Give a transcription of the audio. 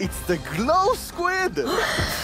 It's the glow squid!